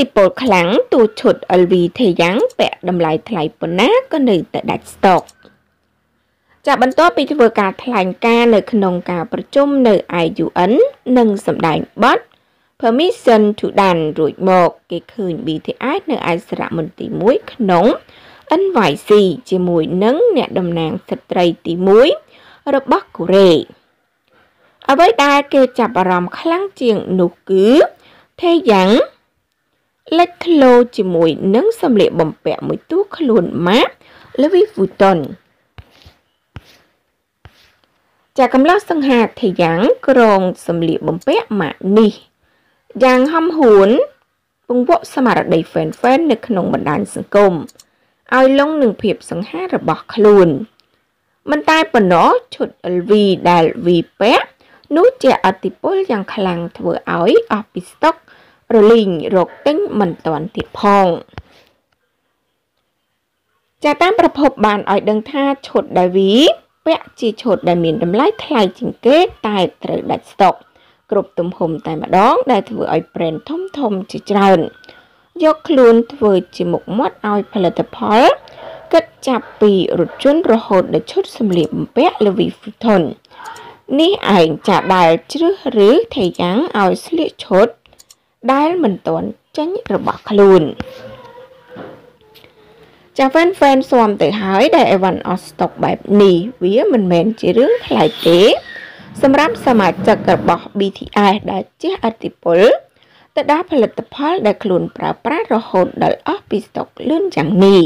តិពលខ្លាំងទូឈុត LV ទេយ៉ាងពាក់តម្លៃថ្លៃប៉ុណ្ណាក៏នៅតែដាច់ស្តុកចាបន្ទាប់ពីធ្វើការថ្លែងការណ៍នៅក្នុងការប្រជុំនៅ IUN និងសម្ដែងបទ Permission to Dance រួចមក គេឃើញ BTS នៅឯសារមន្ទីរមួយក្នុង NYC ជាមួយនឹងអ្នកតំណាងស្ត្រីទី1របស់កូរ៉េអ្វីដែលគេចាប់អារម្មណ៍ខ្លាំងជាងនោះគឺថេយ៉ាង លេចធ្លោជាមួយនឹងសម្លៀកបំពាក់មួយទូខ្លួនម៉ាក Louis Vuitton ចាកំឡោះសង្ហាថេយ៉ាង ក្រងសម្លៀកបំពាក់ម៉ាកនេះយ៉ាងហំហួនពង្វក់ស្មារតី fan fan នៅក្នុងបណ្ដាញសង្គមឲ្យលងនឹងភាពសង្ហារបស់ខ្លួនមិនតែប៉ុណ្ណោះឈុត LV ដែល V ពាក់នោះជាអតិពលយ៉ាងខ្លាំងធ្វើឲ្យអស់ពីស្តុក រលីងរកទិញមិនទាន់ទៀតផងចាតាមប្រភពបានឲ្យដឹងថាឈុតដែលវីពាក់ជាឈុតដែលមានតម្លៃថ្លៃជាងគេតែត្រូវដាច់ស្តុកគ្រប់ទំហំតែម្ដង ដែលធ្វើឲ្យ brand ធំធំជាច្រើន យកខ្លួនធ្វើជាមុខមាត់ឲ្យផលិតផលគិតចាប់ពីរថយន្តរហូតដល់ឈុតសម្លៀកបំពាក់ Louis Vuitton នេះឯងចាដែលជ្រើសរើសថេយ៉ាងឲ្យស្លៀកឈុត ដែលមិនទាន់ចេញរបស់ខ្លួនចា fan fan ស៊ាំទៅហើយដែលអីវ៉ាន់អស់ស្តុកបែបនេះវាមិនមែនជារឿងប្លែកទេ សម្រាប់សមាជិករបស់ BTS ដែលជះអតិពលទៅដល់ផលិតផលដែលខ្លួនប្រើប្រាស់រហូតដល់អស់ពីស្តុកលឿនយ៉ាងនេះ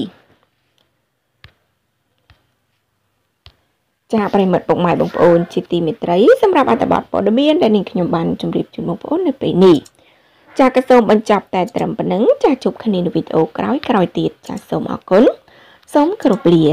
ចាប្រិមិត្តពុកម៉ែបងប្អូនជាទីមេត្រីសម្រាប់អត្ថបទព័ត៌មានដែលនាងខ្ញុំបានជម្រាបជូនបងប្អូននៅពេលនេះ ចាក៏សូមបញ្ចប់តែត្រឹមប៉ុណ្្នឹងចាជួបគ្នានៅវីដេអូក្រោយៗទៀតចាសូមអរគុណសូមគោរពលា